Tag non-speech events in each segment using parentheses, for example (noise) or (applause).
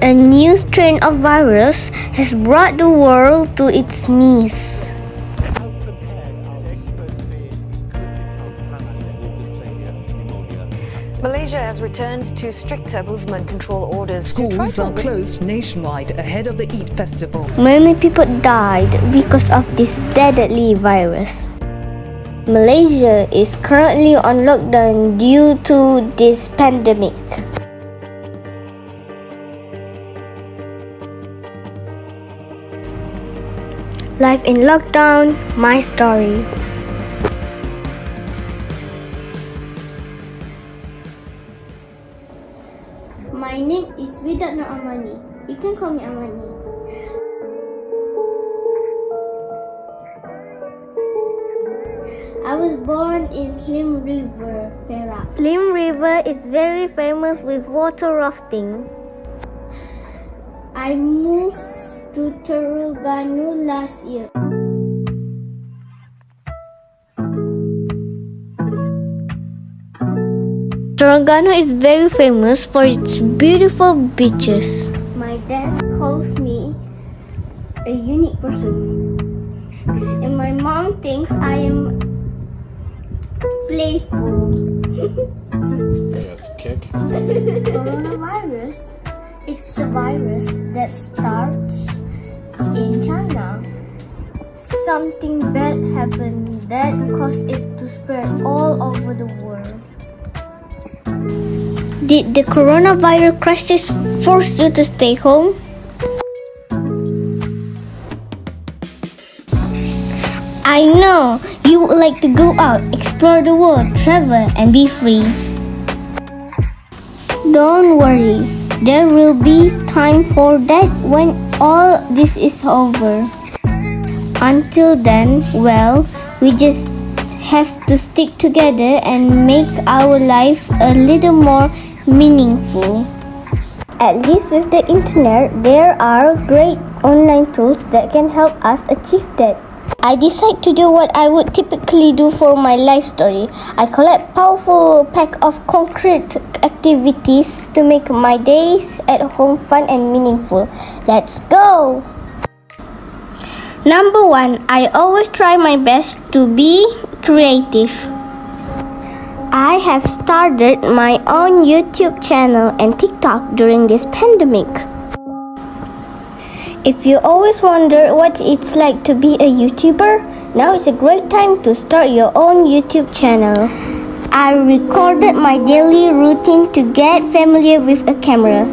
A new strain of virus has brought the world to its knees. Malaysia has returned to stricter movement control orders to Schools to are closed nationwide ahead of the Eid festival. Many people died because of this deadly virus. Malaysia is currently on lockdown due to this pandemic. Life in lockdown, my story. My name is Widad Nur Amani. You can call me Amani. I was born in Slim River, Perak. Slim River is very famous with water rafting. I moved to Terengganu last year. Terengganu is very famous for its beautiful beaches. My dad calls me a unique person. And my mom thinks I am playful. That's kick. (laughs) Coronavirus, it's a virus that starts in China. Something bad happened that caused it to spread all over the world. Did the coronavirus crisis force you to stay home? I know you would like to go out, explore the world, travel, and be free. Don't worry, there will be time for that when all this is over. Until then, well, we just have to stick together and make our life a little more meaningful. At least with the internet, there are great online tools that can help us achieve that. I decide to do what I would typically do for my life story. I collect powerful pack of concrete activities to make my days at home fun and meaningful. Let's go! Number one, I always try my best to be creative. I have started my own YouTube channel and TikTok during this pandemic. If you always wonder what it's like to be a YouTuber, now is a great time to start your own YouTube channel. I recorded my daily routine to get familiar with a camera.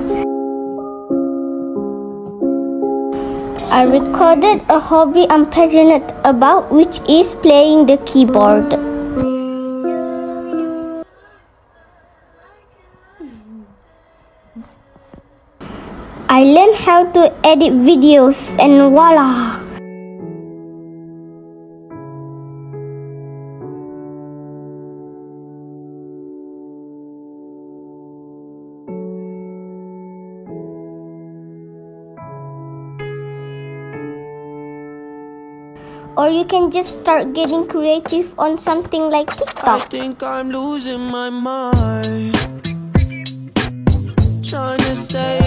I recorded a hobby I'm passionate about, which is playing the keyboard. I learned how to edit videos and voila! Or you can just start getting creative on something like I TikTok. think I'm losing my mind. Trying to stay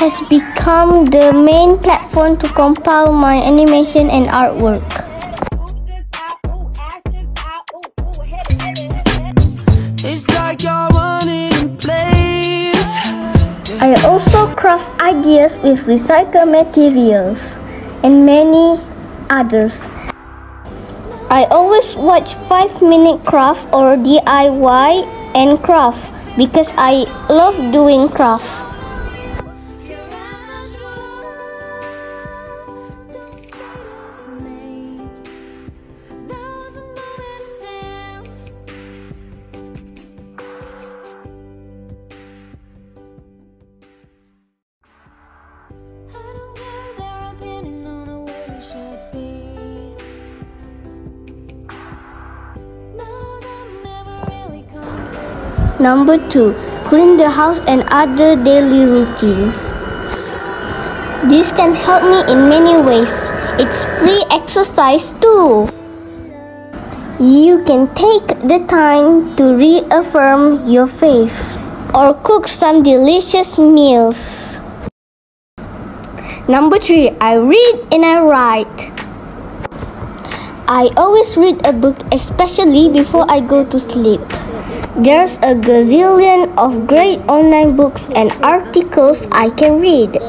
has become the main platform to compile my animation and artwork. It's like you're running in place. I also craft ideas with recycled materials and many others. I always watch 5 minute craft or DIY and craft because I love doing craft. Number two, clean the house and other daily routines. This can help me in many ways. It's free exercise too. You can take the time to reaffirm your faith or cook some delicious meals. Number three, I read and I write. I always read a book, especially before I go to sleep. There's a gazillion of great online books and articles I can read.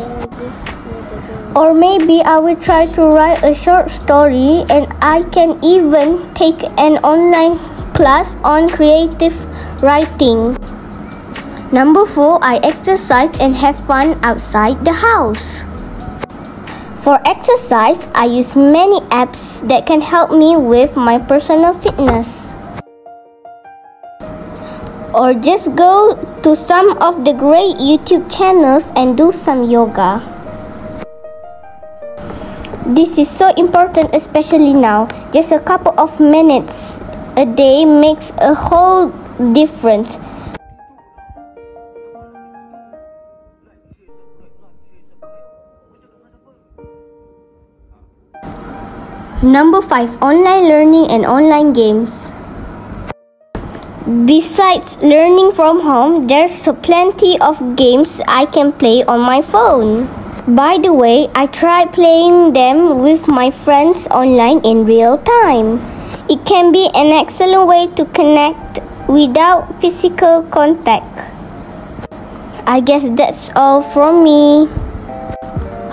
Or maybe I will try to write a short story and I can even take an online class on creative writing. Number 4, I exercise and have fun outside the house. For exercise, I use many apps that can help me with my personal fitness. Or just go to some of the great YouTube channels and do some yoga. This is so important, especially now. Just a couple of minutes a day makes a whole difference. Number 5 Online learning and online games. Besides learning from home, there's plenty of games I can play on my phone. By the way, I try playing them with my friends online in real time. It can be an excellent way to connect without physical contact. I guess that's all from me.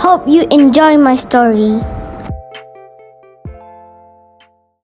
Hope you enjoy my story.